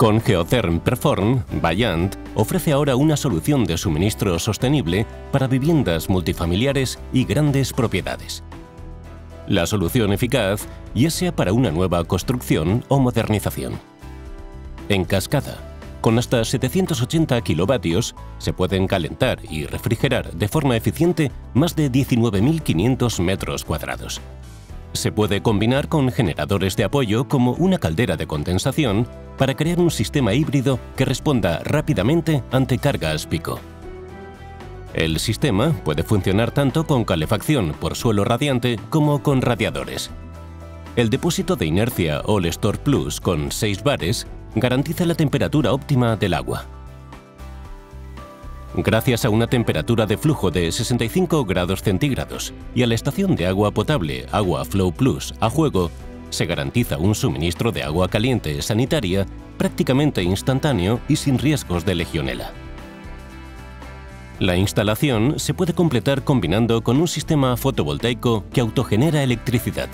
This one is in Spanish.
Con Geotherm Perform, Bayant ofrece ahora una solución de suministro sostenible para viviendas multifamiliares y grandes propiedades. La solución eficaz ya sea para una nueva construcción o modernización. En cascada, con hasta 780 kilovatios, se pueden calentar y refrigerar de forma eficiente más de 19.500 metros cuadrados. Se puede combinar con generadores de apoyo como una caldera de condensación para crear un sistema híbrido que responda rápidamente ante cargas pico. El sistema puede funcionar tanto con calefacción por suelo radiante como con radiadores. El depósito de inercia All Store Plus con 6 bares garantiza la temperatura óptima del agua. Gracias a una temperatura de flujo de 65 grados centígrados y a la estación de agua potable Agua Flow Plus a juego, se garantiza un suministro de agua caliente sanitaria prácticamente instantáneo y sin riesgos de legionela. La instalación se puede completar combinando con un sistema fotovoltaico que autogenera electricidad